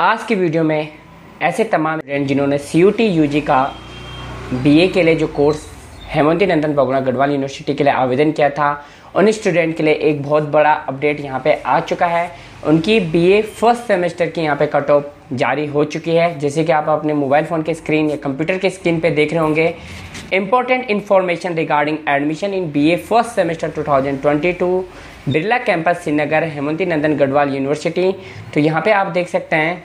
आज की वीडियो में ऐसे तमाम स्टूडेंट जिन्होंने C U T U G का बी ए के लिए जो कोर्स हेमंती नंदन बगुना गढ़वाल यूनिवर्सिटी के लिए आवेदन किया था, उन स्टूडेंट के लिए एक बहुत बड़ा अपडेट यहाँ पे आ चुका है। उनकी बीए फ़र्स्ट सेमेस्टर की यहाँ पे कट ऑफ़ जारी हो चुकी है। जैसे कि आप अपने मोबाइल फ़ोन के स्क्रीन या कंप्यूटर के स्क्रीन पे देख रहे होंगे important information regarding admission in BA first semester 2022 Birla campus Srinagar Hemanti Nandan Garhwal university. तो यहाँ पे आप देख सकते हैं,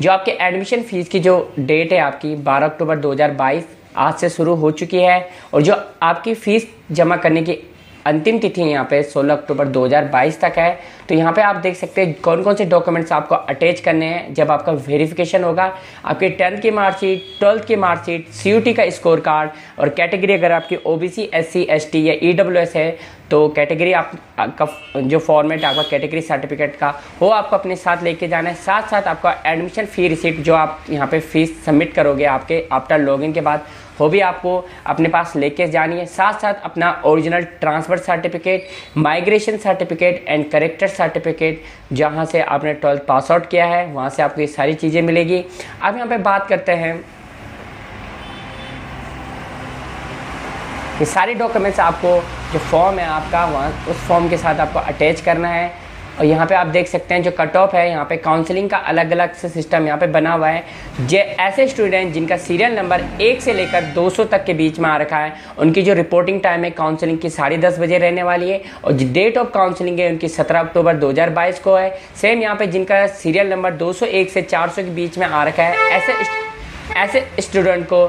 जो आपके एडमिशन फ़ीस की जो डेट है आपकी 12 अक्टूबर 2022 आज से शुरू हो चुकी है। और जो आपकी फ़ीस जमा करने की अंतिम तिथि यहाँ पे 16 अक्टूबर 2022 तक है। तो यहाँ पे आप देख सकते हैं कौन कौन से डॉक्यूमेंट्स आपको अटैच करने हैं, जब आपका वेरिफिकेशन होगा। आपके टेंथ की मार्कशीट ट्वेल्थ की मार्कशीट सी का स्कोर कार्ड और कैटेगरी अगर आपकी ओ बी सी एस या ई एस है तो कैटेगरी आप का जो फॉर्मेट आपका कैटेगरी सर्टिफिकेट का, वो आपको अपने साथ लेके जाना है। साथ साथ आपका एडमिशन फ़ी रिसिप्ट जो आप यहाँ पे फ़ीस सबमिट करोगे आपके आफ्टर लॉगिन के बाद, वो भी आपको अपने पास लेके जानी है। साथ साथ अपना original transfer certificate migration certificate and character certificate जहाँ से आपने ट्वेल्थ पास आउट किया है, वहाँ से आपको ये सारी चीज़ें मिलेगी। अब यहाँ पर बात करते हैं ये सारे डॉक्यूमेंट्स आपको जो फॉर्म है आपका, वहाँ उस फॉर्म के साथ आपको अटैच करना है। और यहाँ पे आप देख सकते हैं जो कट ऑफ़ है, यहाँ पे काउंसलिंग का अलग अलग से सिस्टम यहाँ पे बना हुआ है। जे ऐसे स्टूडेंट जिनका सीरियल नंबर एक से लेकर 200 तक के बीच में आ रखा है, उनकी जो रिपोर्टिंग टाइम है काउंसलिंग की साढ़े दस बजे रहने वाली है। और जो डेट ऑफ़ काउंसलिंग है, उनकी सत्रह अक्टूबर दो हज़ार बाईस को है। सेम यहाँ पर जिनका सीरियल नंबर दो सौ एक से चार सौ के बीच में आ रखा है, ऐसे ऐसे स्टूडेंट को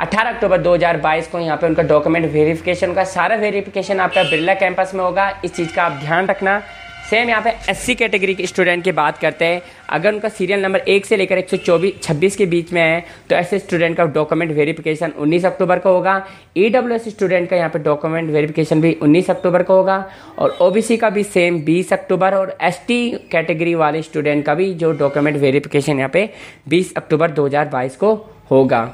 18 अक्टूबर 2022 को यहाँ पे उनका डॉक्यूमेंट वेरिफिकेशन का सारा वेरिफिकेशन आपका बिरला कैंपस में होगा। इस चीज़ का आप ध्यान रखना। सेम यहाँ पे एससी कैटेगरी के स्टूडेंट की बात करते हैं। अगर उनका सीरियल नंबर एक से लेकर एक सौ चौबीस, छब्बीस के बीच में है तो ऐसे स्टूडेंट का डॉक्यूमेंट वेरिफिकेशन 19 अक्टूबर को होगा। ई एस स्टूडेंट का यहाँ पे डॉक्यूमेंट वेरिफिकेशन भी 19 अक्टूबर को होगा। और ओबीसी का भी सेम 20 अक्टूबर और एसटी कैटेगरी वाले स्टूडेंट का भी जो डॉक्यूमेंट वेरिफिकेशन यहाँ पे बीस अक्टूबर दो हज़ार बाईस को होगा।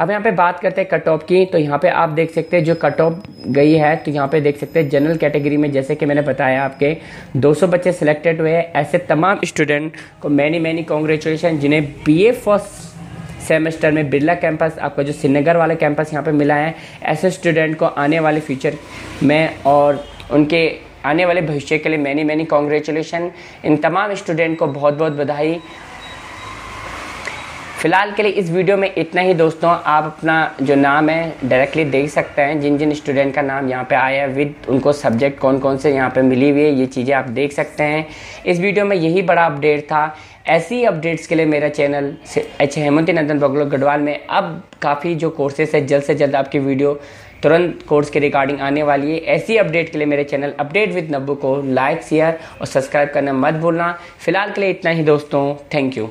अब यहाँ पे बात करते हैं कट ऑफ़ की तो यहाँ पे आप देख सकते हैं जो कट ऑफ़ गई है तो यहाँ पे देख सकते हैं जनरल कैटेगरी में जैसे कि मैंने बताया आपके 200 बच्चे सिलेक्टेड हुए हैं। ऐसे तमाम स्टूडेंट को मैनी मैनी कॉन्ग्रेचुलेशन जिन्हें बीए फ़र्स्ट सेमेस्टर में बिरला कैंपस आपका जो श्रीनगर वाला कैंपस यहाँ पे मिला है, ऐसे स्टूडेंट को आने वाले फ्यूचर में और उनके आने वाले भविष्य के लिए मैनी मैनी कॉन्ग्रेचुलेशन इन तमाम स्टूडेंट को बहुत बहुत बधाई। फ़िलहाल के लिए इस वीडियो में इतना ही, दोस्तों। आप अपना जो नाम है डायरेक्टली देख सकते हैं। जिन जिन स्टूडेंट का नाम यहाँ पे आया है विद उनको सब्जेक्ट कौन कौन से यहाँ पे मिली हुई है, ये चीज़ें आप देख सकते हैं। इस वीडियो में यही बड़ा अपडेट था। ऐसी अपडेट्स के लिए मेरा चैनल एच हेमंती नंदन बगलो गढ़वाल में अब काफ़ी जो कोर्सेस है, जल्द से जल्द आपकी वीडियो तुरंत कोर्स के रिगार्डिंग आने वाली है। ऐसी अपडेट के लिए मेरे चैनल अपडेट विद नब्बू को लाइक शेयर और सब्सक्राइब करना मत भूलना। फ़िलहाल के लिए इतना ही, दोस्तों। Thank you